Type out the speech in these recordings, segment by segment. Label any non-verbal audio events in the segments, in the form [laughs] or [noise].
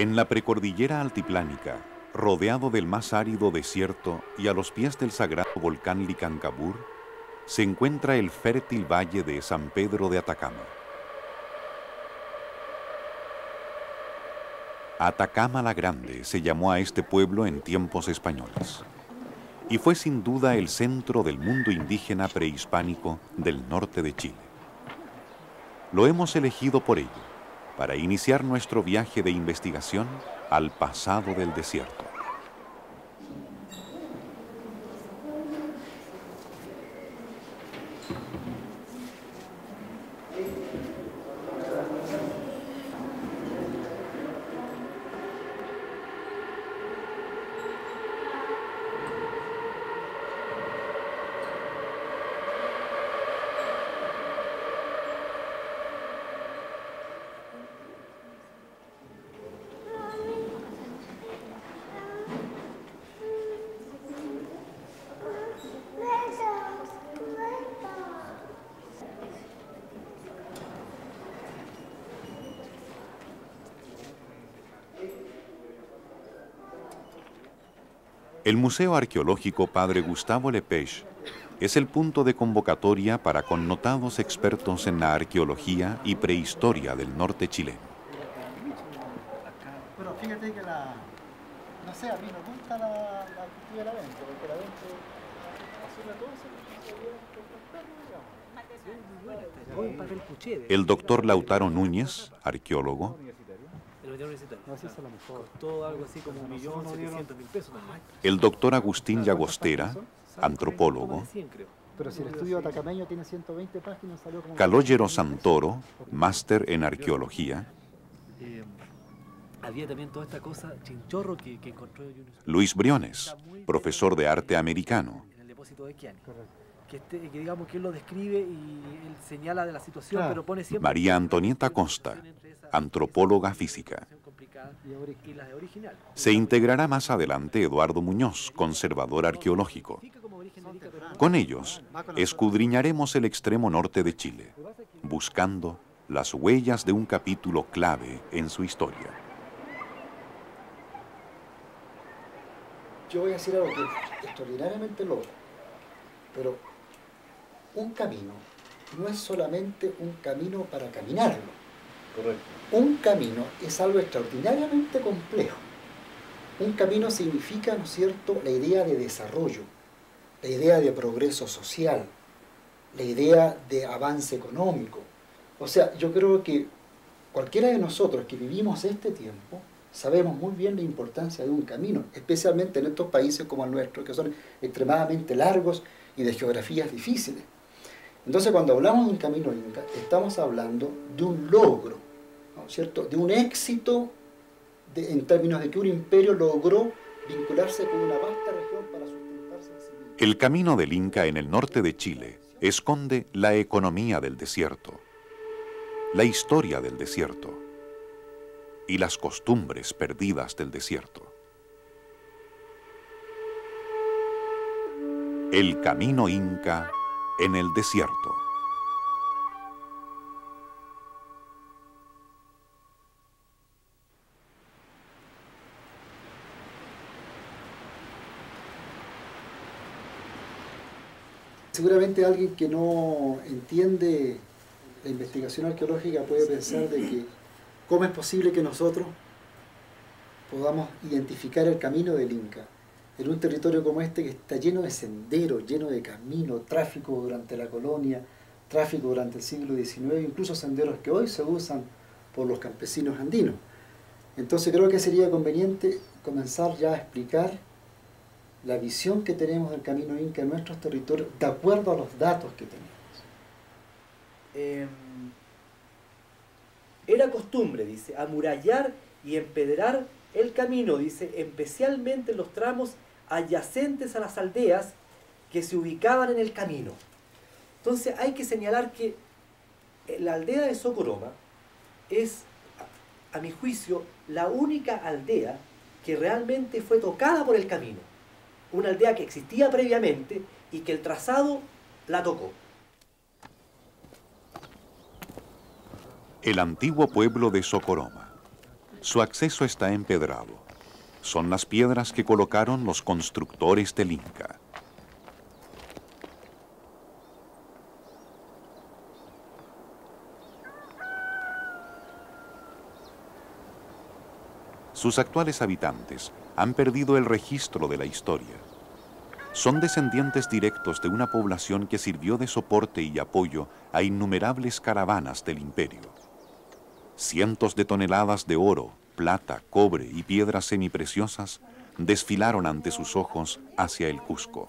En la precordillera altiplánica, rodeado del más árido desierto y a los pies del sagrado volcán Licancabur, se encuentra el fértil valle de San Pedro de Atacama. Atacama la Grande se llamó a este pueblo en tiempos españoles y fue sin duda el centro del mundo indígena prehispánico del norte de Chile. Lo hemos elegido por ello, para iniciar nuestro viaje de investigación al pasado del desierto. El Museo Arqueológico Padre Gustavo Lepech es el punto de convocatoria para connotados expertos en la arqueología y prehistoria del norte chileno. Pero fíjate que la, no sé, a mí me gusta la, la cultura de la venta, porque la venta hace El doctor Lautaro Núñez, arqueólogo, el doctor Agustín Llagostera, antropólogo. Pero si el estudio atacameño tiene 120 páginas, salió como... Calogero Santoro, máster en arqueología. Eh, había también toda esta cosa chinchorro que, que encontró... Luis Briones, profesor de arte americano. En el depósito de Kiani. Que, este, que, digamos que él lo describe y él señala de la situación, pero pone siempre... María Antonieta Costa, antropóloga física. Se integrará más adelante Eduardo Muñoz, conservador arqueológico. Con ellos, escudriñaremos el extremo norte de Chile, buscando las huellas de un capítulo clave en su historia. Yo voy a decir algo que es extraordinariamente loco, pero un camino no es solamente un camino para caminarlo, un camino es algo extraordinariamente complejo. Un camino significa, ¿no es cierto?, la idea de desarrollo, la idea de progreso social, la idea de avance económico. O sea, yo creo que cualquiera de nosotros que vivimos este tiempo sabemos muy bien la importancia de un camino, especialmente en estos países como el nuestro, que son extremadamente largos y de geografías difíciles. Entonces, cuando hablamos de un camino inca, estamos hablando de un logro, cierto? De un éxito en términos de que un imperio logró vincularse con una vasta región para sustentarse en sí mismo. El camino del Inca en el norte de Chile esconde la economía del desierto, la historia del desierto y las costumbres perdidas del desierto. El camino inca en el desierto. Seguramente alguien que no entiende la investigación arqueológica puede pensar de que cómo es posible que nosotros podamos identificar el camino del Inca en un territorio como este que está lleno de senderos, lleno de caminos, tráfico durante la colonia, tráfico durante el siglo XIX, incluso senderos que hoy se usan por los campesinos andinos. Entonces creo que sería conveniente comenzar ya a explicar la visión que tenemos del camino inca en nuestros territorios de acuerdo a los datos que tenemos. Em, era costumbre, dice, amurallar y empedrar el camino, dice, especialmente en los tramos adyacentes a las aldeas que se ubicaban en el camino. Entonces hay que señalar que la aldea de Socoroma es, a mi juicio, la única aldea que realmente fue tocada por el camino. Una aldea que existía previamente y que el trazado la tocó. El antiguo pueblo de Socoroma, Su acceso está empedrado. Son las piedras que colocaron los constructores del Inca. Sus actuales habitantes han perdido el registro de la historia. Son descendientes directos de una población que sirvió de soporte y apoyo a innumerables caravanas del imperio. Cientos de toneladas de oro, plata, cobre y piedras semipreciosas desfilaron ante sus ojos hacia el Cusco.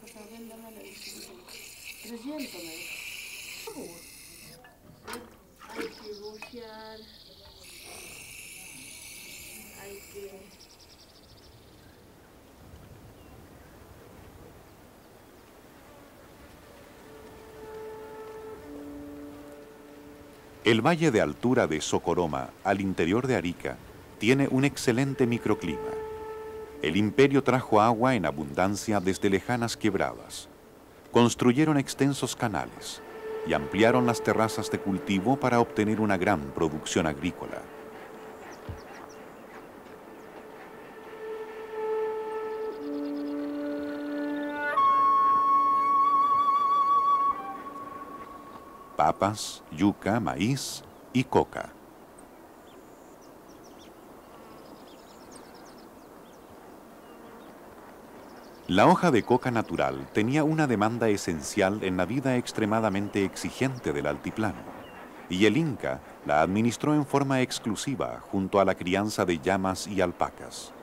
El valle de altura de Socoroma, al interior de Arica, tiene un excelente microclima. El imperio trajo agua en abundancia desde lejanas quebradas. Construyeron extensos canales y ampliaron las terrazas de cultivo para obtener una gran producción agrícola. Papas, yuca, maíz y coca. La hoja de coca natural tenía una demanda esencial en la vida extremadamente exigente del altiplano, y el Inca la administró en forma exclusiva junto a la crianza de llamas y alpacas.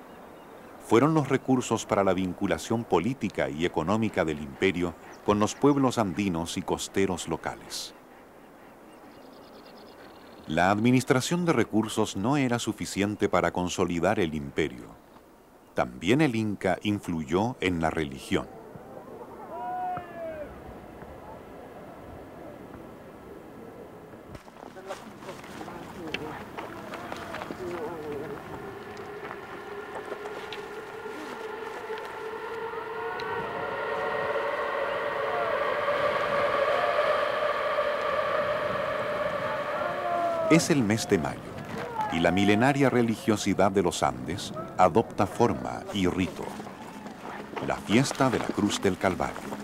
Fueron los recursos para la vinculación política y económica del imperio con los pueblos andinos y costeros locales. La administración de recursos no era suficiente para consolidar el imperio. También el Inca influyó en la religión. Es el mes de mayo y la milenaria religiosidad de los Andes adopta forma y rito. La fiesta de la Cruz del Calvario.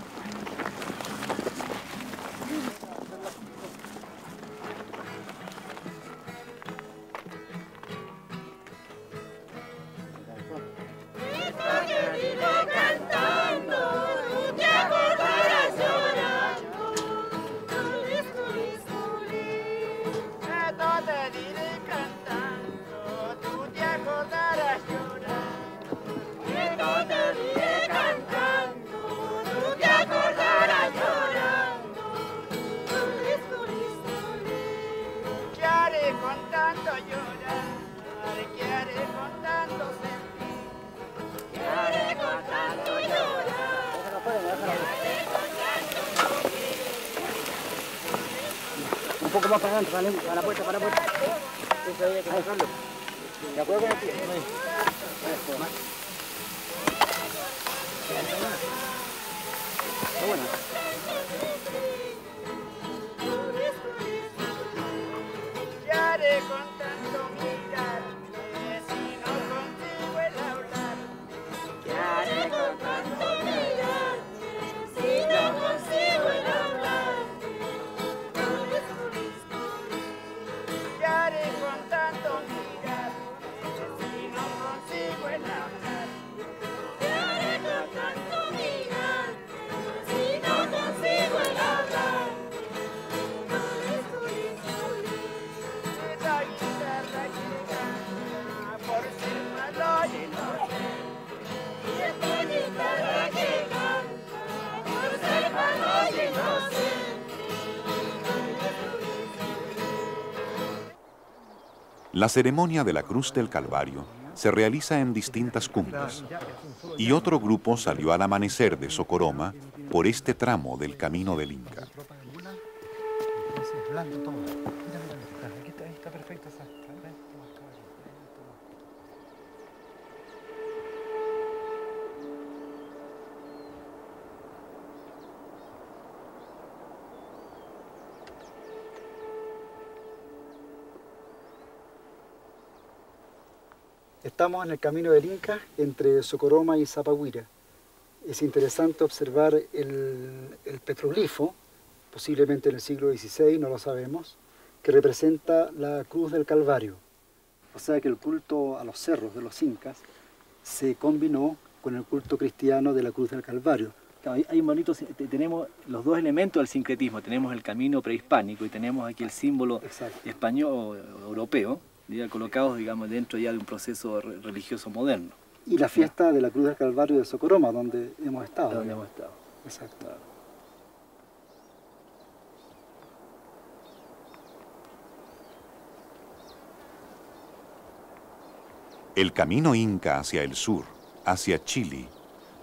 La ceremonia de la Cruz del Calvario se realiza en distintas cumbres y otro grupo salió al amanecer de Socoroma por este tramo del camino del Inca. Estamos en el camino del Inca entre Socoroma y Zapahuira. Es interesante observar el, el petroglifo, posiblemente en el siglo XVI, no lo sabemos, que representa la cruz del Calvario. O sea que el culto a los cerros de los incas se combinó con el culto cristiano de la cruz del Calvario. hay, tenemos los dos elementos del sincretismo, tenemos el camino prehispánico y tenemos aquí el símbolo español europeo, colocados digamos, dentro ya de un proceso religioso moderno. Y la fiesta de la Cruz del Calvario de Socoroma, donde hemos estado. Donde hemos estado. Exacto. El camino inca hacia el sur, hacia Chile,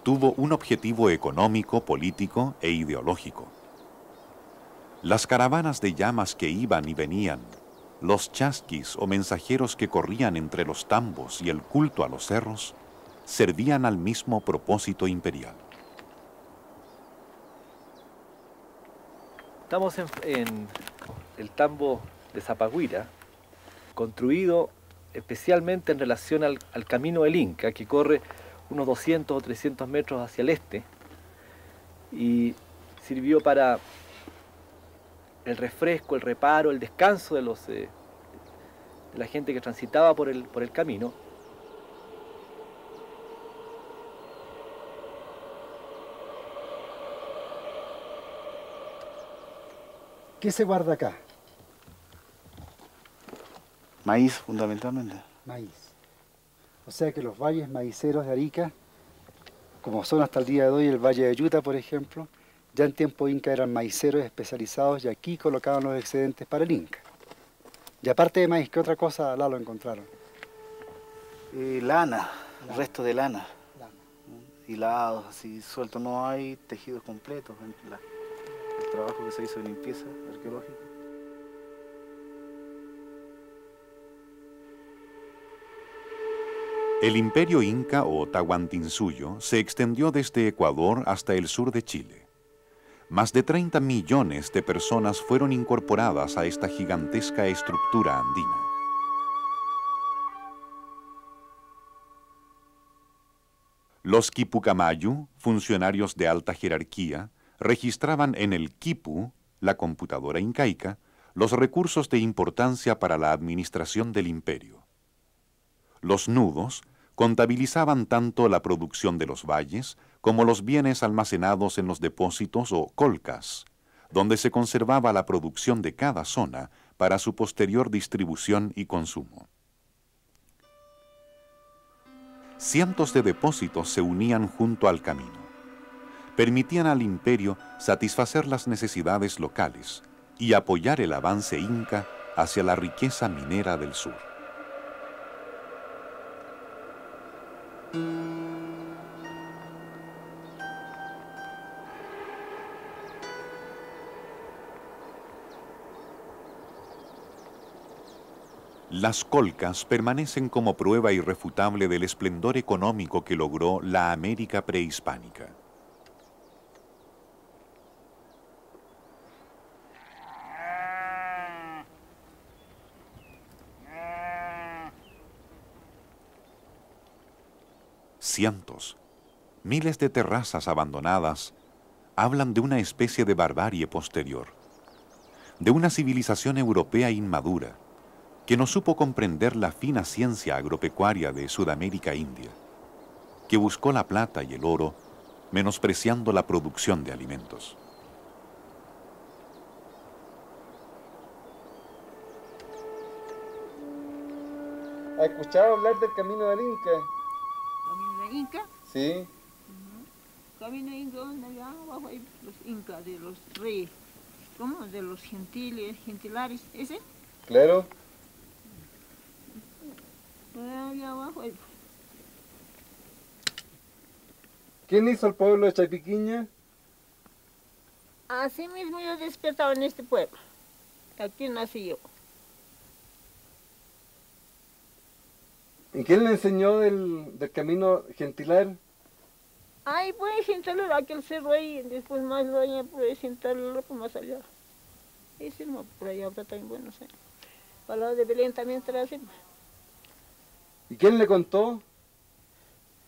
tuvo un objetivo económico, político e ideológico. Las caravanas de llamas que iban y venían los chasquis o mensajeros que corrían entre los tambos y el culto a los cerros servían al mismo propósito imperial. Estamos en, el tambo de Zapaguira, construido especialmente en relación al, al, camino del Inca, que corre unos 200 o 300 metros hacia el este, y sirvió para el refresco, el reparo, el descanso de, los, eh, de la gente que transitaba por el, por el camino. ¿Qué se guarda acá? Maíz, fundamentalmente. Maíz. O sea que los valles maiceros de Arica, como son hasta el día de hoy el Valle de Yuta, por ejemplo, ya en tiempo inca eran maiceros especializados y aquí colocaban los excedentes para el inca. Y aparte de maíz, ¿qué otra cosa la lo encontraron? Eh, lana, el resto de lana. lana. Hilados, así sueltos, no hay tejidos completos. el trabajo que se hizo de limpieza arqueológica. El imperio inca o Tahuantinsuyo se extendió desde Ecuador hasta el sur de Chile más de 30 millones de personas fueron incorporadas a esta gigantesca estructura andina. Los Kipucamayu, funcionarios de alta jerarquía, registraban en el Kipu, la computadora incaica, los recursos de importancia para la administración del imperio. Los nudos contabilizaban tanto la producción de los valles como los bienes almacenados en los depósitos o colcas, donde se conservaba la producción de cada zona para su posterior distribución y consumo. Cientos de depósitos se unían junto al camino. Permitían al imperio satisfacer las necesidades locales y apoyar el avance inca hacia la riqueza minera del sur. Las colcas permanecen como prueba irrefutable del esplendor económico que logró la América prehispánica. Cientos, miles de terrazas abandonadas hablan de una especie de barbarie posterior, de una civilización europea inmadura, que no supo comprender la fina ciencia agropecuaria de Sudamérica India, que buscó la plata y el oro menospreciando la producción de alimentos. ¿Ha escuchado hablar del camino del Inca? ¿Camino del Inca? Sí. Camino Inca, donde allá abajo hay los incas de los reyes, ¿cómo? De los gentiles, gentilares, ¿ese? Claro. ¿Quién hizo el pueblo de Chaypiquiña? Así mismo yo despertaba en este pueblo. Aquí nací yo. ¿Y quién le enseñó del, camino gentilar? Ay, pues gentilar, aquel cerro ahí, después más allá, pues sentarlo más allá. Ese no, por allá está también bueno, sé. Para de Belén también está así. ¿Y quién le contó?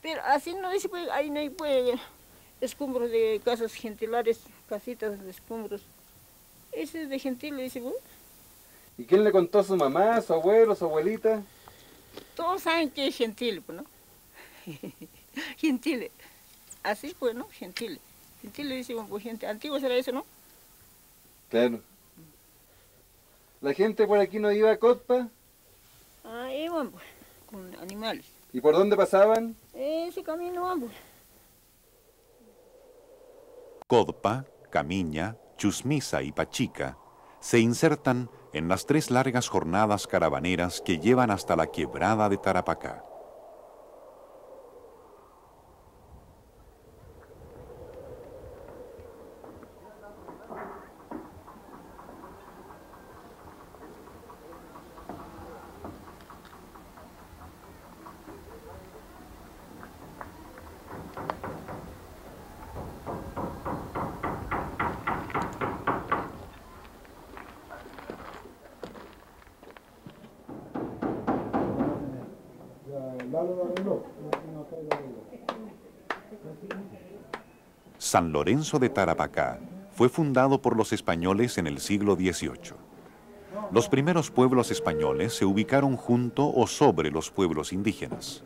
Pero así no dice, pues, ahí no hay pues, escombros de casas gentilares, casitas de escombros. Ese es de gentil, dice, pues. ¿Y quién le contó a su mamá, su abuelo, su abuelita? Todos saben que es gentil, pues, ¿no? [laughs] gentil. Así pues, ¿no? Gentil. Gentil le dice, pues gente antigua será eso, ¿no? Claro. ¿La gente por aquí no iba a Cotpa? Ah, iban, pues, con animales. ¿Y por dónde pasaban? Ese camino vamos. Codpa, Camiña, Chusmisa y Pachica se insertan en las tres largas jornadas caravaneras que llevan hasta la quebrada de Tarapacá. San Lorenzo de Tarapacá fue fundado por los españoles en el siglo XVIII. Los primeros pueblos españoles se ubicaron junto o sobre los pueblos indígenas.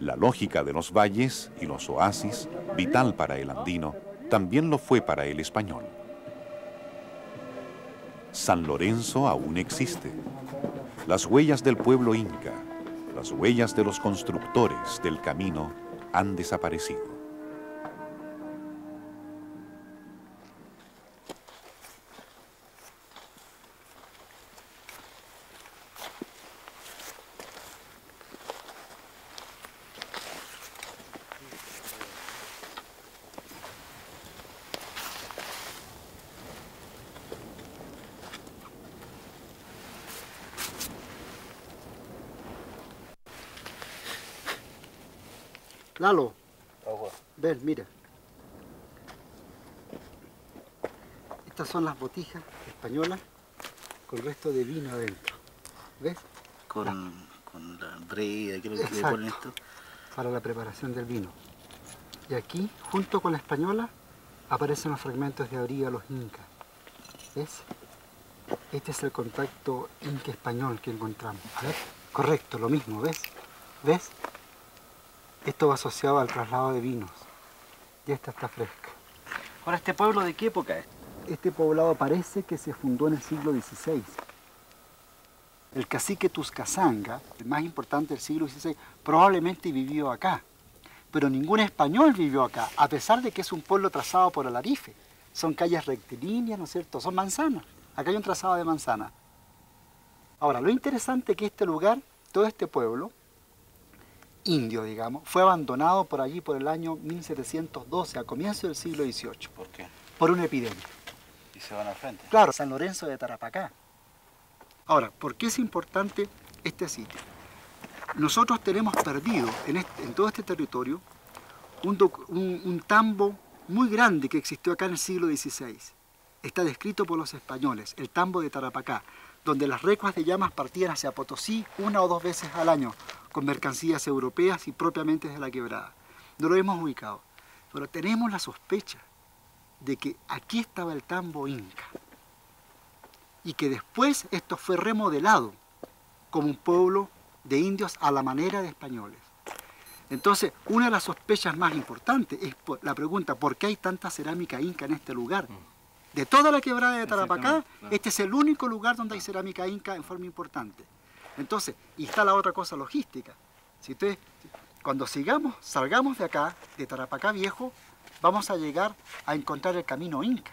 La lógica de los valles y los oasis, vital para el andino, también lo fue para el español. San Lorenzo aún existe. Las huellas del pueblo inca, las huellas de los constructores del camino han desaparecido. Lalo, ven, mira. Estas son las botijas españolas con el resto de vino adentro. ¿Ves? Con, con la brea, creo que le ponen esto. Para la preparación del vino. Y aquí, junto con la española, aparecen los fragmentos de abrigo a los incas. ¿Ves? Este es el contacto inca-español que encontramos. A ver, correcto, lo mismo, ¿ves? ¿Ves? Esto va asociado al traslado de vinos. Y esta está fresca. Ahora, ¿este pueblo de qué época es? Este poblado parece que se fundó en el siglo XVI. El cacique Tuscasanga, el más importante del siglo XVI, probablemente vivió acá. Pero ningún español vivió acá, a pesar de que es un pueblo trazado por el Arife. Son calles rectilíneas, ¿no es cierto? Son manzanas. Acá hay un trazado de manzana. Ahora, lo interesante es que este lugar, todo este pueblo, indio, digamos, fue abandonado por allí por el año 1712, a comienzo del siglo XVIII. ¿Por qué? Por una epidemia. ¿Y se van al frente? Claro, San Lorenzo de Tarapacá. Ahora, ¿por qué es importante este sitio? Nosotros tenemos perdido en, todo este territorio un, un tambo muy grande que existió acá en el siglo XVI. Está descrito por los españoles, el tambo de Tarapacá, donde las recuas de llamas partían hacia Potosí una o dos veces al año, con mercancías europeas y propiamente desde la quebrada. No lo hemos ubicado, pero tenemos la sospecha de que aquí estaba el tambo inca y que después esto fue remodelado como un pueblo de indios a la manera de españoles. Entonces, una de las sospechas más importantes es la pregunta, ¿por qué hay tanta cerámica inca en este lugar? Mm. De toda la quebrada de Tarapacá, este es el único lugar donde hay cerámica inca en forma importante. Entonces, y está la otra cosa logística. Si usted, cuando sigamos, salgamos de acá, de Tarapacá Viejo, vamos a llegar a encontrar el camino Inca.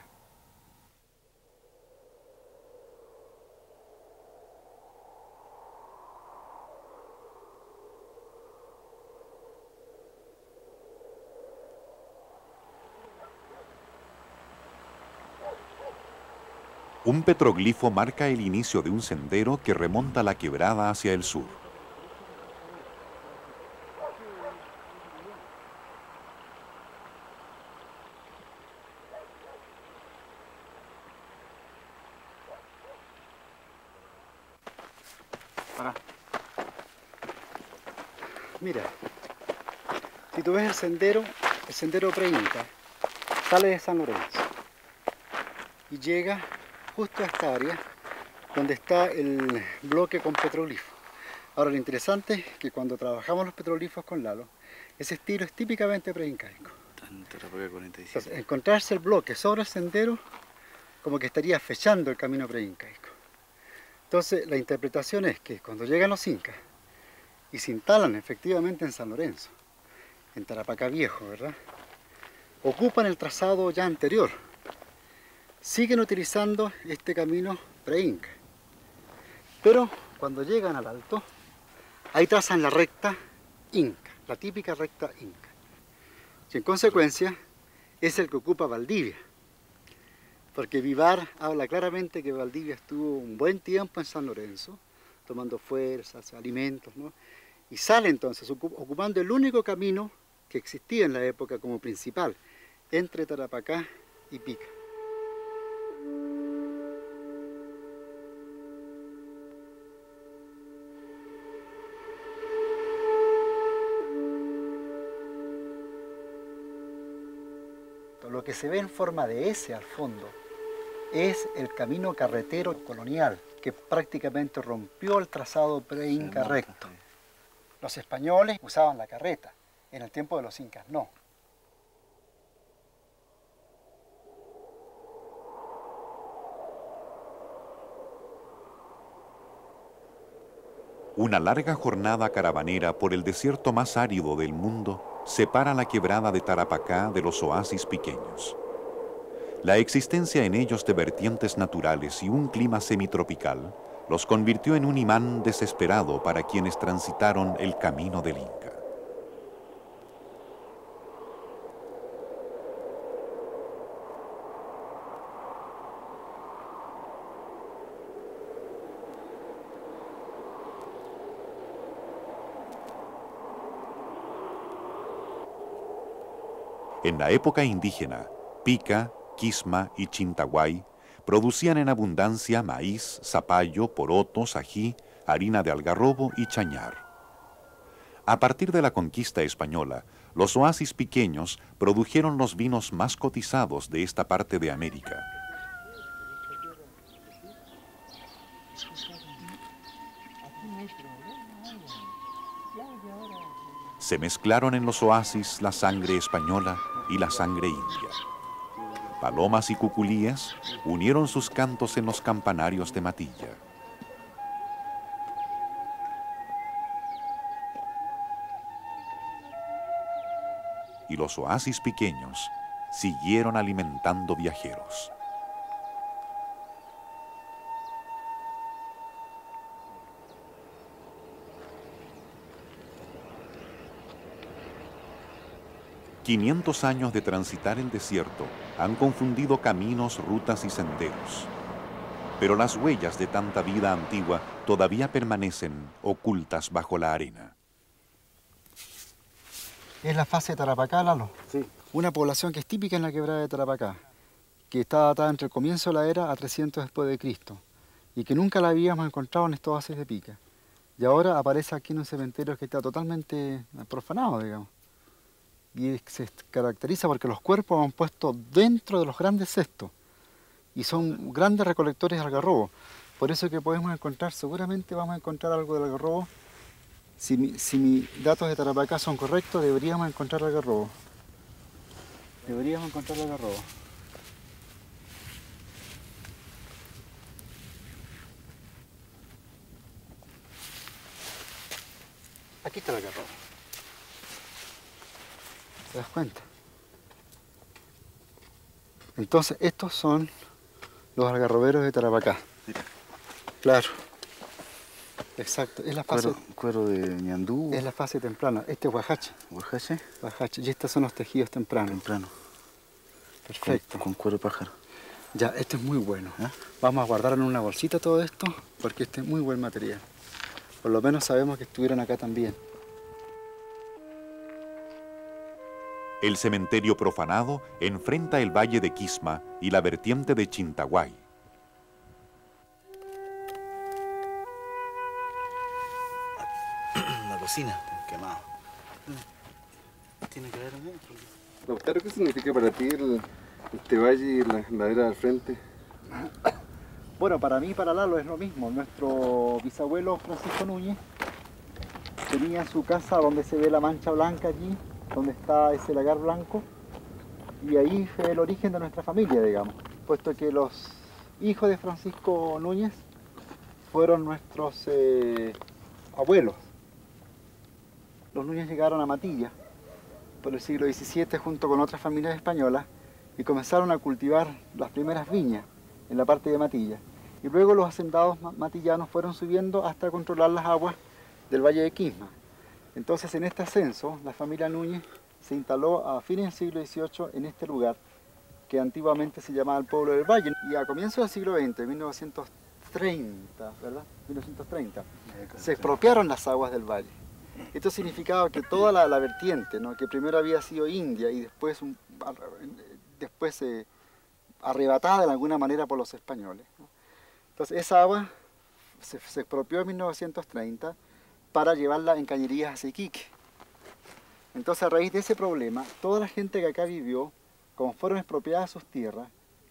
Un petroglifo marca el inicio de un sendero que remonta la quebrada hacia el sur. Mira, si tú ves el sendero, el sendero pre-inca, sale de San Lorenzo y llega justo a esta área donde está el bloque con petroglifos. Ahora lo interesante es que cuando trabajamos los petroglifos con Lalo, ese estilo es típicamente preincaico. Entonces, encontrarse el bloque sobre el sendero como que estaría fechando el camino preincaico. Entonces la interpretación es que cuando llegan los incas y se instalan efectivamente en San Lorenzo, en Tarapacá Viejo, ¿verdad? Ocupan el trazado ya anterior, siguen utilizando este camino pre-inca. Pero cuando llegan al alto, ahí trazan la recta inca, la típica recta inca. Y en consecuencia es el que ocupa Valdivia. Porque Vivar habla claramente que Valdivia estuvo un buen tiempo en San Lorenzo, tomando fuerzas, alimentos, ¿no? y sale entonces ocupando el único camino que existía en la época como principal, entre Tarapacá y Pica. Que se ve en forma de S al fondo es el camino carretero colonial que prácticamente rompió el trazado pre-inca recto. Los españoles usaban la carreta, en el tiempo de los incas no. Una larga jornada caravanera por el desierto más árido del mundo separa la quebrada de Tarapacá de los oasis pequeños. La existencia en ellos de vertientes naturales y un clima semitropical los convirtió en un imán desesperado para quienes transitaron el camino del Inca. En la época indígena, Pica, Quisma y Chintaguay producían en abundancia maíz, zapallo, porotos, ají, harina de algarrobo y chañar. A partir de la conquista española, los oasis pequeños produjeron los vinos más cotizados de esta parte de América. Se mezclaron en los oasis la sangre española y la sangre india. Palomas y cuculías unieron sus cantos en los campanarios de Matilla. Y los oasis pequeños siguieron alimentando viajeros. 500 años de transitar el desierto han confundido caminos, rutas y senderos. Pero las huellas de tanta vida antigua todavía permanecen ocultas bajo la arena. Es la fase de Tarapacá, Lalo. Sí. Una población que es típica en la quebrada de Tarapacá, que está datada entre el comienzo de la era a 300 después de Cristo, y que nunca la habíamos encontrado en estos bases de pica. Y ahora aparece aquí en un cementerio que está totalmente profanado, digamos y se caracteriza porque los cuerpos han puesto dentro de los grandes cestos y son grandes recolectores de algarrobo. Por eso que podemos encontrar, seguramente vamos a encontrar algo del algarrobo. Si, mis datos de Tarapacá son correctos, deberíamos encontrar algarrobo. Deberíamos encontrar algarrobo. Aquí está el algarrobo. ¿Te das cuenta? Entonces, estos son los algarroberos de Tarapacá. Claro. Exacto. Es la fase. Cuero, de ñandú. Es la fase temprana. Este es guajache. ¿Guajache? Guajache. Y estos son los tejidos tempranos. Temprano. Perfecto. Con, cuero de pájaro. Ya, este es muy bueno. ¿eh? Vamos a guardar en una bolsita todo esto porque este es muy buen material. Por lo menos sabemos que estuvieron acá también. El cementerio profanado enfrenta el valle de Quisma y la vertiente de Chintaguay. La cocina. quemado. Tiene que ver Lautaro, ¿qué significa para ti el, este valle y la ladera del frente? Bueno, para mí y para Lalo es lo mismo. Nuestro bisabuelo Francisco Núñez tenía su casa donde se ve la mancha blanca allí, donde está ese lagar blanco, y ahí fue el origen de nuestra familia, digamos, puesto que los hijos de Francisco Núñez fueron nuestros eh, abuelos. Los Núñez llegaron a Matilla por el siglo XVII junto con otras familias españolas y comenzaron a cultivar las primeras viñas en la parte de Matilla. Y luego los hacendados matillanos fueron subiendo hasta controlar las aguas del Valle de Quisma. Entonces en este ascenso la familia Núñez se instaló a fines del siglo XVIII en este lugar que antiguamente se llamaba el pueblo del Valle. Y a comienzos del siglo XX, 1930, ¿verdad? 1930, se expropiaron las aguas del valle. Esto significaba que toda la, vertiente, ¿no? que primero había sido India y después, después eh, arrebatada de alguna manera por los españoles. Entonces esa agua se, se, expropió en 1930 para llevarla en cañerías a Iquique. Entonces a raíz de ese problema, toda la gente que acá vivió, como fueron expropiadas sus tierras,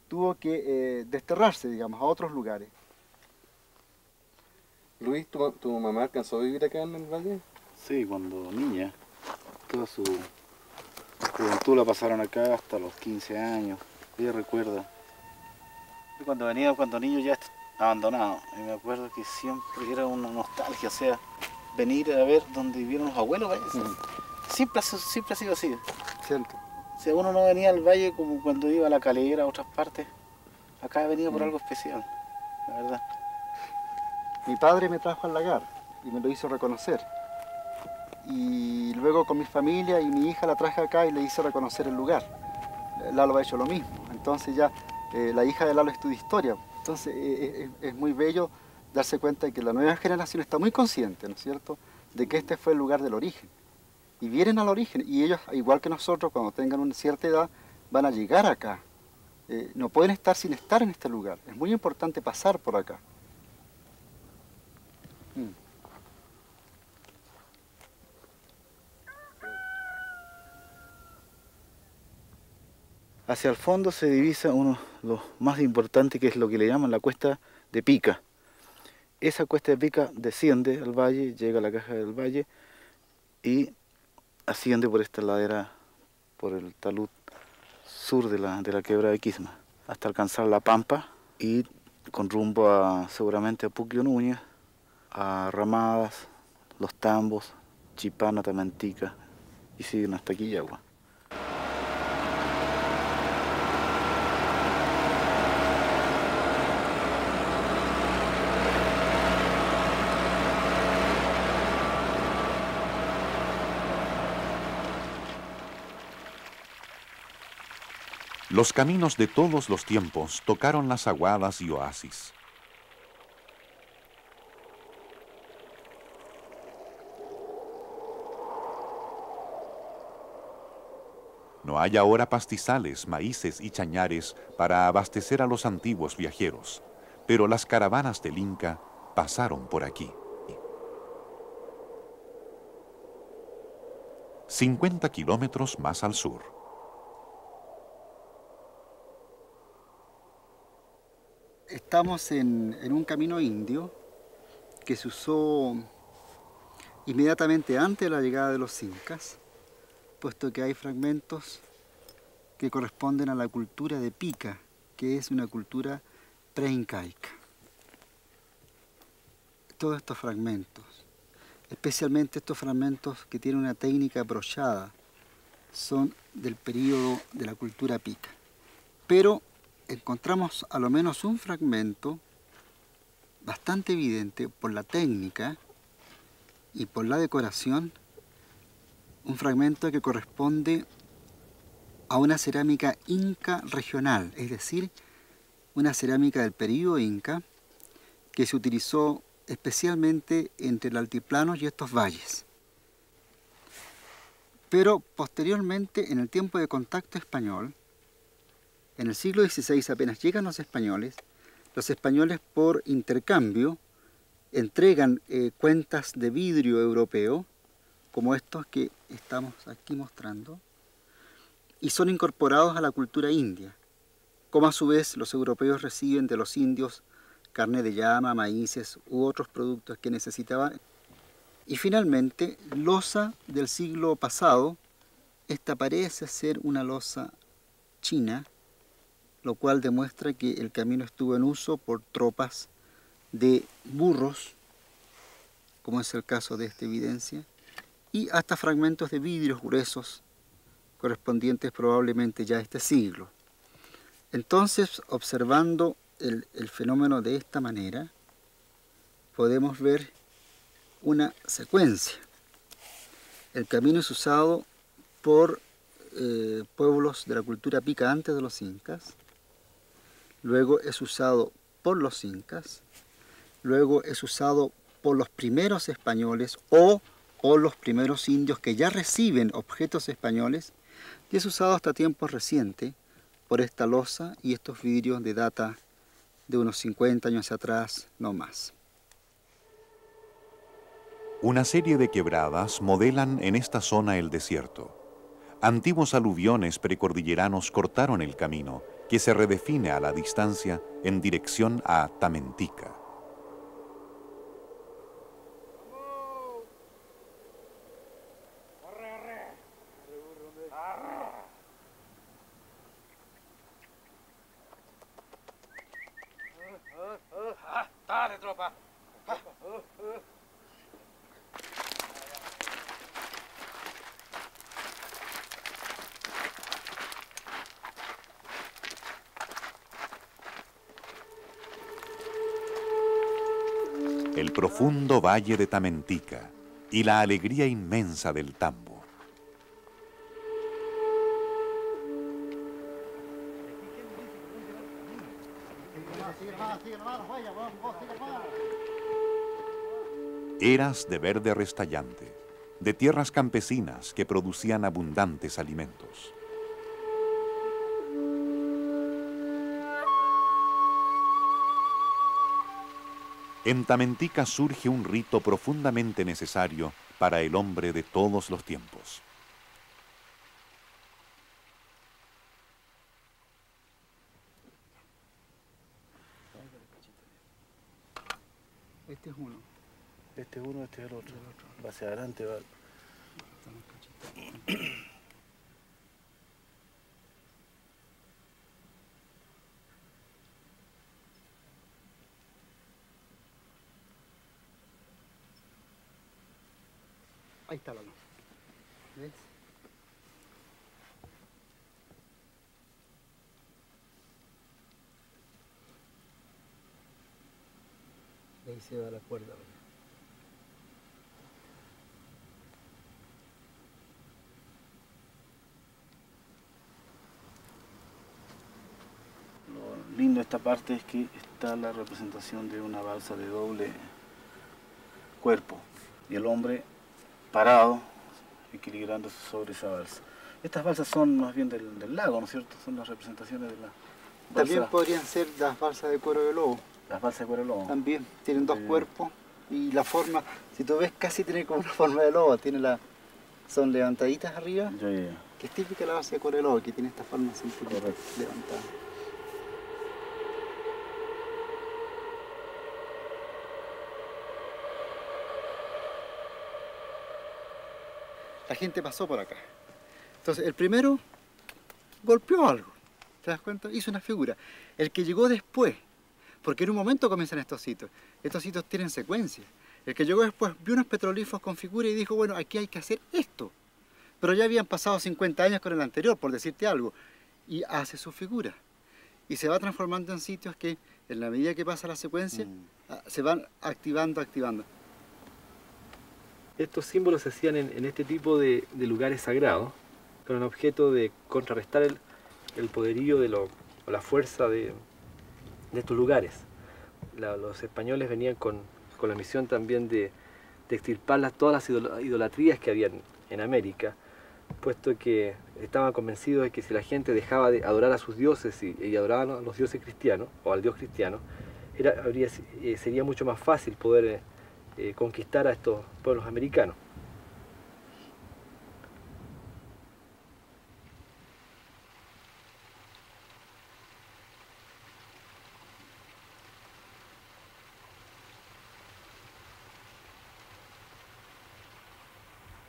tuvo que eh, desterrarse, digamos, a otros lugares. Luis, ¿tu, ¿tu, mamá alcanzó a vivir acá en el valle? Sí, cuando niña. Toda su juventud la pasaron acá hasta los 15 años. Ella recuerda. Cuando venía, cuando niño ya abandonado. Y me acuerdo que siempre era una nostalgia, o sea, venir a ver donde vivieron los abuelos, siempre, siempre ha sido así. Cierto. Si uno no venía al valle como cuando iba a la calera a otras partes, acá venido por mm. algo especial, la verdad. Mi padre me trajo al lagar y me lo hizo reconocer. Y luego con mi familia y mi hija la traje acá y le hice reconocer el lugar. Lalo ha hecho lo mismo. Entonces ya eh, la hija de Lalo estudia historia. Entonces eh, eh, es muy bello darse cuenta de que la nueva generación está muy consciente, ¿no es cierto?, de que este fue el lugar del origen. Y vienen al origen, y ellos, igual que nosotros, cuando tengan una cierta edad, van a llegar acá. Eh, no pueden estar sin estar en este lugar. Es muy importante pasar por acá. Mm. Hacia el fondo se divisa uno de los más importantes, que es lo que le llaman la cuesta de Pica. Esa cuesta de Pica desciende al valle, llega a la caja del valle y asciende por esta ladera, por el talud sur de la, de la quebra de Quisma, hasta alcanzar la Pampa y con rumbo a seguramente a Puquio Núñez, a Ramadas, Los Tambos, Chipana, Tamantica y siguen hasta Quillagua. Los caminos de todos los tiempos tocaron las aguadas y oasis. No hay ahora pastizales, maíces y chañares para abastecer a los antiguos viajeros, pero las caravanas del Inca pasaron por aquí. 50 kilómetros más al sur. Estamos en, un camino indio que se usó inmediatamente antes de la llegada de los incas, puesto que hay fragmentos que corresponden a la cultura de Pica, que es una cultura preincaica. Todos estos fragmentos, especialmente estos fragmentos que tienen una técnica brochada, son del periodo de la cultura pica. Pero encontramos a lo menos un fragmento bastante evidente por la técnica y por la decoración, un fragmento que corresponde a una cerámica inca regional, es decir, una cerámica del periodo inca que se utilizó especialmente entre el altiplano y estos valles. Pero posteriormente, en el tiempo de contacto español, en el siglo XVI apenas llegan los españoles, los españoles por intercambio entregan eh, cuentas de vidrio europeo como estos que estamos aquí mostrando, y son incorporados a la cultura india, como a su vez los europeos reciben de los indios carne de llama, maíces u otros productos que necesitaban. Y finalmente, losa del siglo pasado, esta parece ser una losa china, lo cual demuestra que el camino estuvo en uso por tropas de burros, como es el caso de esta evidencia, y hasta fragmentos de vidrios gruesos correspondientes probablemente ya a este siglo. Entonces, observando el, fenómeno de esta manera, podemos ver una secuencia. El camino es usado por eh, pueblos de la cultura pica antes de los incas, luego es usado por los incas, luego es usado por los primeros españoles o por los primeros indios que ya reciben objetos españoles y es usado hasta tiempos recientes por esta losa y estos vidrios de data de unos 50 años atrás, no más. Una serie de quebradas modelan en esta zona el desierto. Antiguos aluviones precordilleranos cortaron el camino, que se redefine a la distancia en dirección a Tamentica. El profundo valle de Tamentica y la alegría inmensa del tambo. Eras de verde restallante, de tierras campesinas que producían abundantes alimentos. En Tamentica surge un rito profundamente necesario para el hombre de todos los tiempos. Este es uno. Este es uno, este es el otro. Va hacia adelante, va. Ahí está la luz. ¿Ves? Ahí se va la cuerda. Lo lindo de esta parte es que está la representación de una balsa de doble cuerpo y el hombre parado, equilibrándose sobre esa balsa. Estas balsas son más bien del, lago, ¿no es cierto? Son las representaciones de la También podrían ser las balsas de cuero de lobo. Las balsas de cuero de lobo. También, tienen dos cuerpos y la forma, si tú ves, casi tiene como una [laughs] forma de lobo, tiene la, son levantaditas arriba, que es típica la balsa de cuero de lobo, que tiene esta forma así levantada. La gente pasó por acá. Entonces, el primero golpeó algo, ¿te das cuenta? Hizo una figura. El que llegó después, porque en un momento comienzan estos sitios, estos sitios tienen secuencia. El que llegó después vio unos petrolíferos con figura y dijo, bueno, aquí hay que hacer esto. Pero ya habían pasado 50 años con el anterior, por decirte algo, y hace su figura. Y se va transformando en sitios que, en la medida que pasa la secuencia, mm. ah, se van activando, activando estos símbolos se hacían en, este tipo de, lugares sagrados, con el objeto de contrarrestar el, poderío de lo, o la fuerza de, estos lugares. los españoles venían con, la misión también de, extirpar todas las idolatrías que habían en América, puesto que estaban convencidos de que si la gente dejaba de adorar a sus dioses y, y adoraban a los dioses cristianos, o al dios cristiano, era, eh, sería mucho más fácil poder... Eh, eh, conquistar a estos pueblos americanos.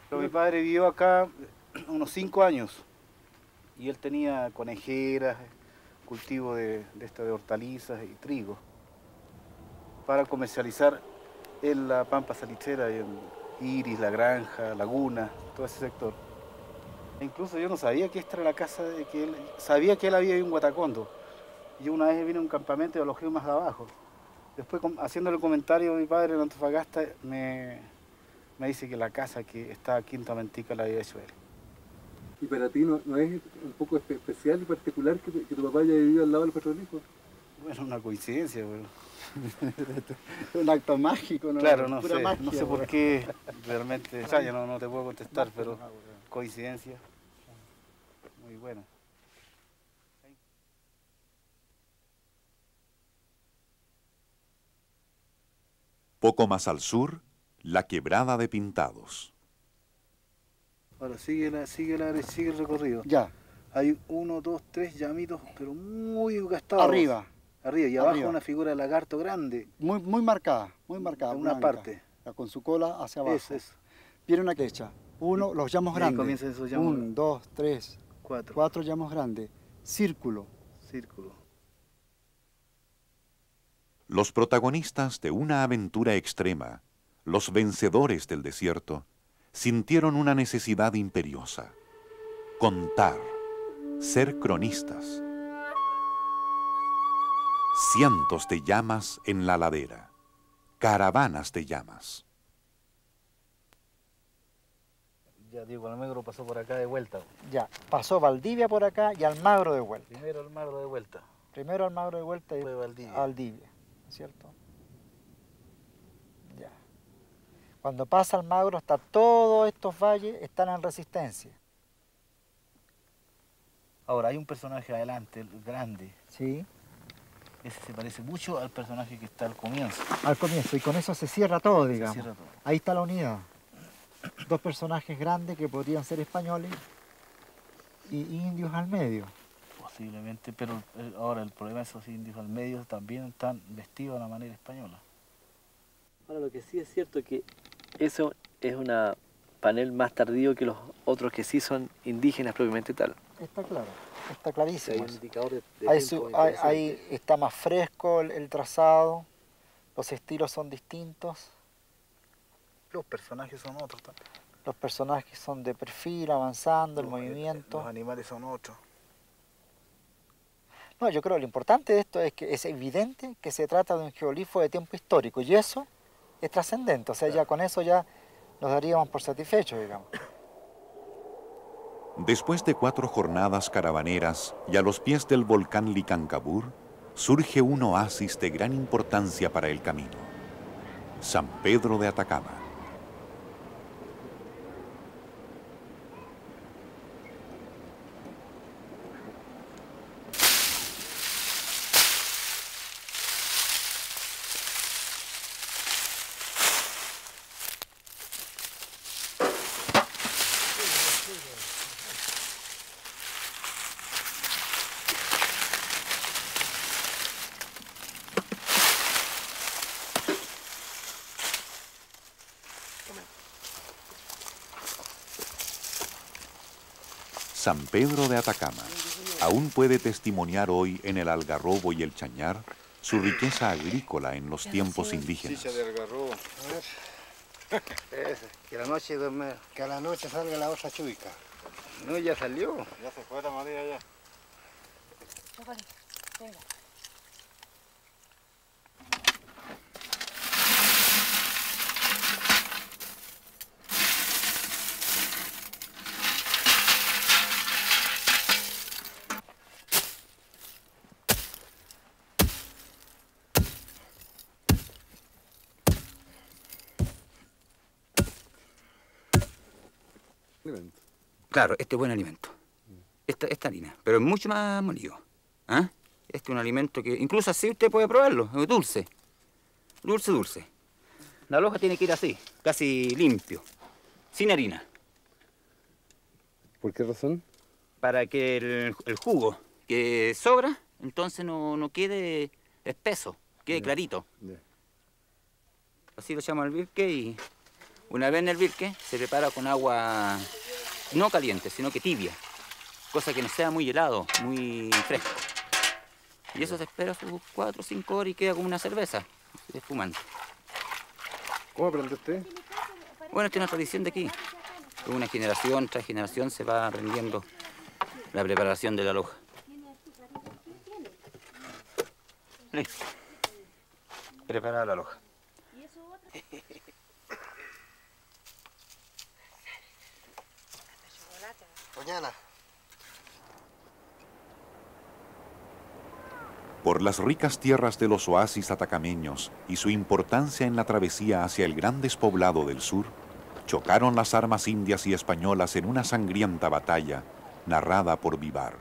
Pero mi padre vivió acá unos cinco años y él tenía conejeras, cultivo de, de, de hortalizas y trigo para comercializar en la Pampa Salichera, en Iris, La Granja, Laguna, todo ese sector. E incluso yo no sabía que esta era la casa de que él, sabía que él había ido en Guatacondo. Yo una vez vine a un campamento y alojé más de abajo. Después, haciendo el comentario, mi padre en Antofagasta me, me dice que la casa que está aquí en la había hecho él. ¿Y para ti no, no es un poco especial y particular que, que, tu papá haya vivido al lado del petrolífero? Bueno, una coincidencia, bueno. [laughs] un acto mágico, ¿no? Claro, no sé, magia, no sé por qué realmente, o sea, yo no, no te puedo contestar, pero coincidencia muy buena. Poco más al sur, la quebrada de Pintados. Ahora sigue, la, sigue, la, sigue el recorrido. Ya. Hay uno, dos, tres llamitos, pero muy gastados. Arriba. Arriba y abajo una figura de lagarto grande. Muy, muy marcada, muy marcada. En una blanca, parte. Con su cola hacia abajo. Eso, eso. Viene una derecha. Uno, los llamos grandes. comienzan esos llamos. Uno, dos, tres, cuatro. Cuatro llamos grandes. Círculo. Círculo. Los protagonistas de una aventura extrema, los vencedores del desierto, sintieron una necesidad imperiosa. Contar. Ser cronistas cientos de llamas en la ladera, caravanas de llamas. Ya Diego Almagro pasó por acá de vuelta. Ya, pasó Valdivia por acá y Almagro de vuelta. Primero Almagro de vuelta. Primero Almagro de vuelta y Fue Valdivia. Valdivia, ¿cierto? Ya. Cuando pasa Almagro, hasta todos estos valles están en resistencia. Ahora, hay un personaje adelante, grande. Sí. Ese se parece mucho al personaje que está al comienzo. Al comienzo, y con eso se cierra todo, digamos. Se cierra todo. Ahí está la unidad. Dos personajes grandes que podrían ser españoles y indios al medio. Posiblemente, pero ahora el problema de esos indios al medio también están vestidos de la manera española. Ahora lo que sí es cierto es que eso es un panel más tardío que los otros que sí son indígenas propiamente tal. Está claro está clarísimo. Hay de, su, ahí, ahí, está más fresco el, el, trazado, los estilos son distintos. Los personajes son otros también. Los personajes son de perfil, avanzando, los, el movimiento. Los animales son otros. No, yo creo que lo importante de esto es que es evidente que se trata de un geolifo de tiempo histórico y eso es trascendente. O sea, claro. ya con eso ya nos daríamos por satisfechos, digamos. Después de cuatro jornadas caravaneras y a los pies del volcán Licancabur, surge un oasis de gran importancia para el camino, San Pedro de Atacama. San Pedro de Atacama aún puede testimoniar hoy en el Algarrobo y el Chañar su riqueza agrícola en los tiempos indígenas. que la noche duerme, que a la noche salga la chuica. No, ya salió. Ya se fue la María ya. Claro, este es buen alimento. Esta, esta harina, pero es mucho más molido. ¿Ah? Este es un alimento que incluso así usted puede probarlo, es dulce. Dulce, dulce. La loja tiene que ir así, casi limpio, sin harina. ¿Por qué razón? Para que el, el jugo que sobra, entonces no, no quede espeso, quede clarito. Así lo llama el birque y Una vez en el virque se prepara con agua no caliente, sino que tibia, cosa que no sea muy helado, muy fresco. Y eso se espera sus 4 o 5 horas y queda como una cerveza, espumante. ¿Cómo aprende usted? Bueno, esta es una tradición de aquí. Una generación tras generación se va aprendiendo la preparación de la loja. Listo. Preparada la loja. Por las ricas tierras de los oasis atacameños y su importancia en la travesía hacia el gran despoblado del sur, chocaron las armas indias y españolas en una sangrienta batalla narrada por Vivar.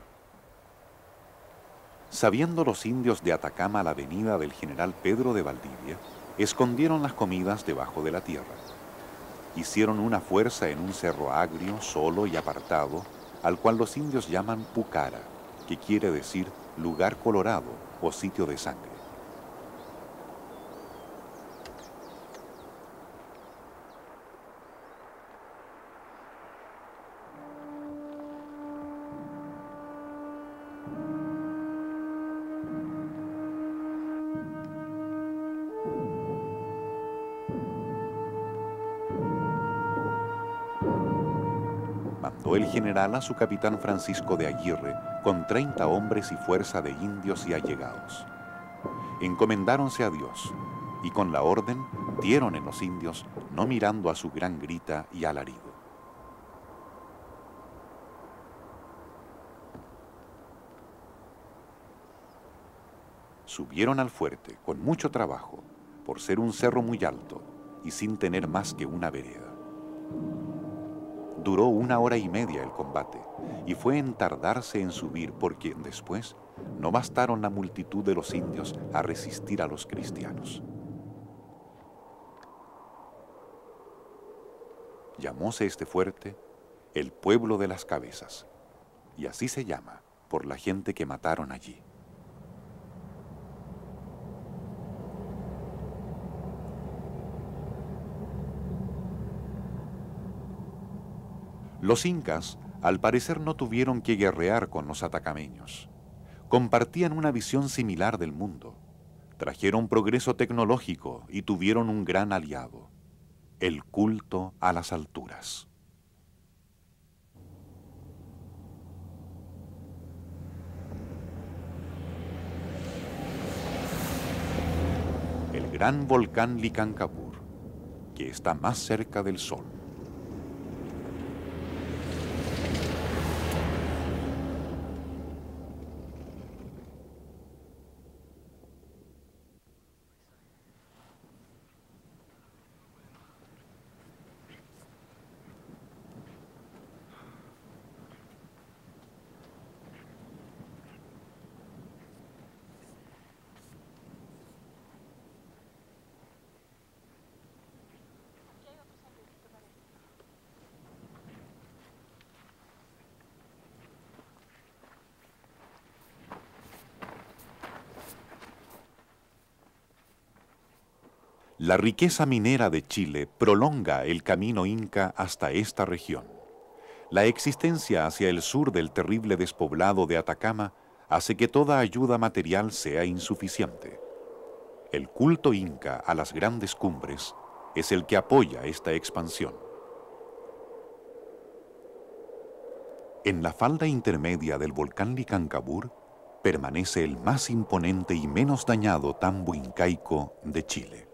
Sabiendo los indios de Atacama la venida del general Pedro de Valdivia, escondieron las comidas debajo de la tierra. Hicieron una fuerza en un cerro agrio, solo y apartado, al cual los indios llaman Pucara, que quiere decir lugar colorado o sitio de sangre. El general a su capitán Francisco de Aguirre con 30 hombres y fuerza de indios y allegados. Encomendáronse a Dios y con la orden dieron en los indios, no mirando a su gran grita y alarido. Subieron al fuerte con mucho trabajo, por ser un cerro muy alto y sin tener más que una vereda. Duró una hora y media el combate y fue en tardarse en subir porque después no bastaron la multitud de los indios a resistir a los cristianos. Llamóse este fuerte el pueblo de las cabezas y así se llama por la gente que mataron allí. Los incas, al parecer, no tuvieron que guerrear con los atacameños. Compartían una visión similar del mundo. Trajeron progreso tecnológico y tuvieron un gran aliado, el culto a las alturas. El gran volcán Licancapur, que está más cerca del Sol. La riqueza minera de Chile prolonga el camino inca hasta esta región. La existencia hacia el sur del terrible despoblado de Atacama hace que toda ayuda material sea insuficiente. El culto inca a las grandes cumbres es el que apoya esta expansión. En la falda intermedia del volcán Licancabur permanece el más imponente y menos dañado tambo incaico de Chile.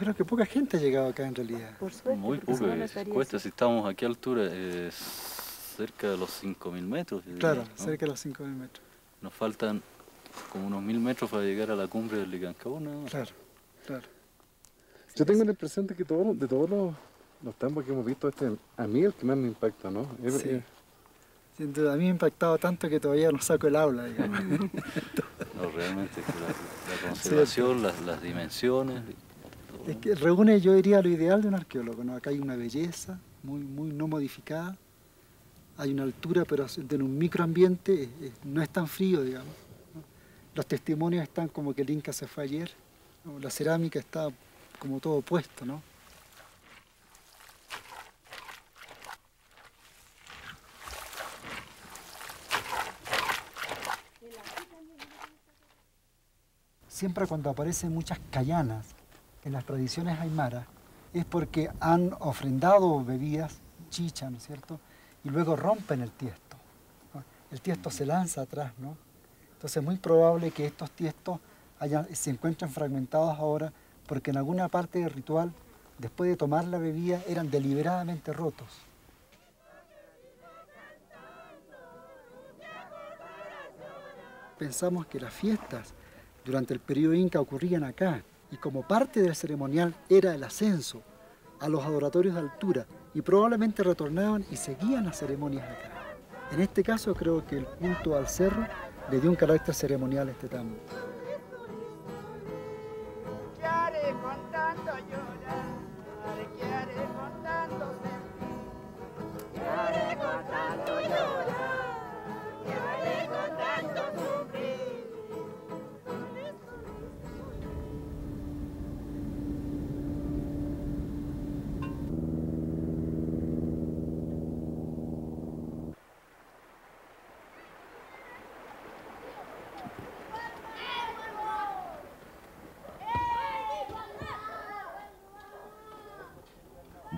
Yo creo que poca gente ha llegado acá en realidad. Muy poca. Cuesta, si estamos aquí a altura, cerca de los 5.000 metros. Claro, cerca de los 5.000 metros. Nos faltan como unos 1.000 metros para llegar a la cumbre del Licancabón. Claro, claro. Yo tengo la impresión de que todo, de todos los, los templos que hemos visto, este a mí el que más me impacta, ¿no? sí. Sin duda, a mí me ha impactado tanto que todavía no saco el aula, digamos. [laughs] no, realmente, la, la [laughs] conservación, las, las, dimensiones... Es que reúne, yo diría, lo ideal de un arqueólogo, ¿no? Acá hay una belleza muy, muy no modificada, hay una altura, pero en un microambiente no es tan frío, digamos. Los testimonios están como que el Inca se fue ayer, la cerámica está como todo puesto, ¿no? Siempre cuando aparecen muchas callanas en las tradiciones aymaras, es porque han ofrendado bebidas, chicha, ¿no es cierto? Y luego rompen el tiesto. El tiesto se lanza atrás, ¿no? Entonces es muy probable que estos tiestos se encuentren fragmentados ahora porque en alguna parte del ritual, después de tomar la bebida, eran deliberadamente rotos. Pensamos que las fiestas durante el periodo inca ocurrían acá y como parte del ceremonial era el ascenso a los adoratorios de altura y probablemente retornaban y seguían las ceremonias acá. En este caso creo que el culto al cerro le dio un carácter ceremonial a este tambo.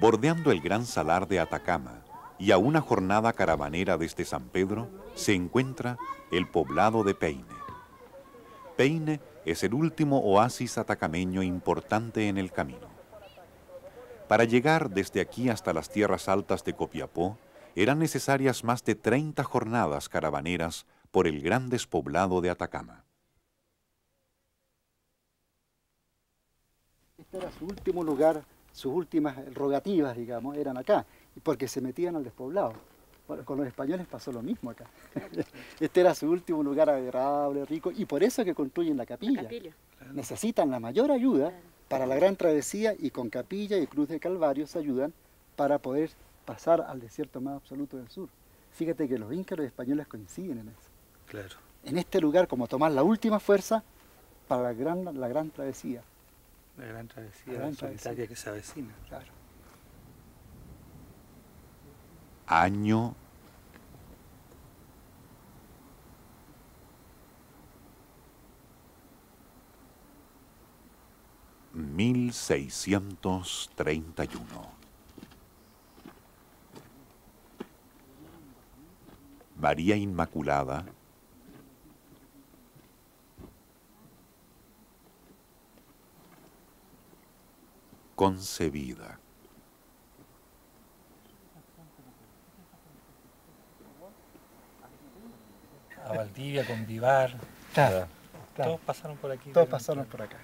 Bordeando el gran salar de Atacama y a una jornada caravanera desde San Pedro, se encuentra el poblado de Peine. Peine es el último oasis atacameño importante en el camino. Para llegar desde aquí hasta las tierras altas de Copiapó, eran necesarias más de 30 jornadas caravaneras por el gran despoblado de Atacama. Este era su último lugar sus últimas rogativas, digamos, eran acá, porque se metían al despoblado. con los españoles pasó lo mismo acá. [laughs] Este era su último lugar agradable, rico, y por eso que construyen la capilla. Necesitan la mayor ayuda para la gran travesía y con capilla y cruz de Calvario se ayudan para poder pasar al desierto más absoluto del sur. Fíjate que los incas y los españoles coinciden en eso. Claro. En este lugar, como tomar la última fuerza para la gran, la gran travesía. La gran travesía la solitaria que se avecina. Claro. Año mil seiscientos treinta y uno. María Inmaculada concebida. A Valdivia, con Vivar. Todos pasaron por aquí. Todos pasaron por acá.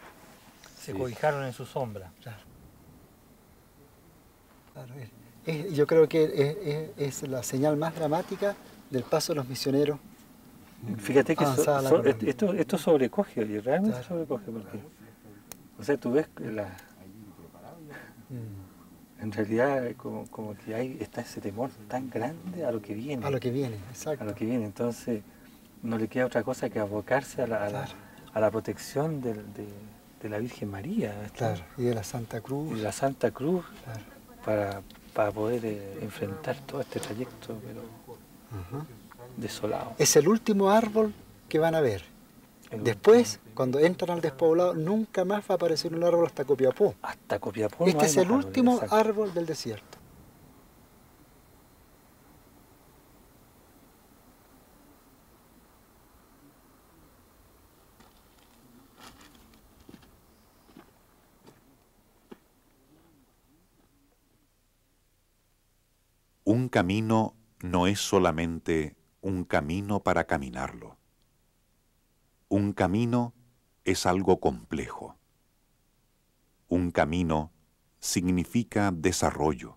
Se cobijaron en su sombra. yo creo que es, la señal más dramática del paso de los misioneros. Fíjate que esto, esto sobrecoge, y realmente sobrecoge, porque, o sea, tú ves la, Mm. En realidad como, como, que hay, está ese temor tan grande a lo que viene. A lo que viene, exacto. A lo que viene. Entonces no le queda otra cosa que abocarse a la, a la, protección de, la Virgen María. Claro, y de la Santa Cruz. Y de la Santa Cruz para, para, poder eh, enfrentar todo este trayecto pero desolado. Es el último árbol que van a ver. Después, cuando entran al despoblado, nunca más va a aparecer un árbol hasta Copiapó. Hasta Copiapó. Este es el último árbol del desierto. Un camino no es solamente un camino para caminarlo. Un camino es algo complejo. Un camino significa desarrollo,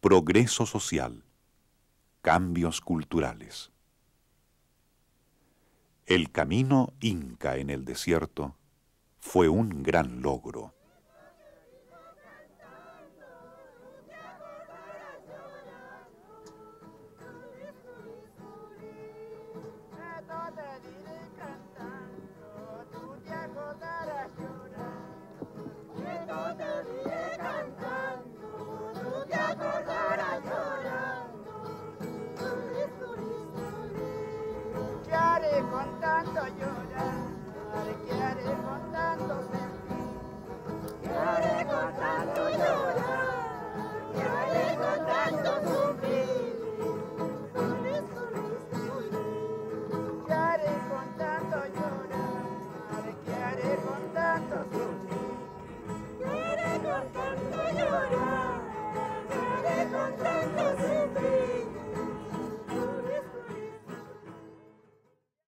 progreso social, cambios culturales. El camino inca en el desierto fue un gran logro.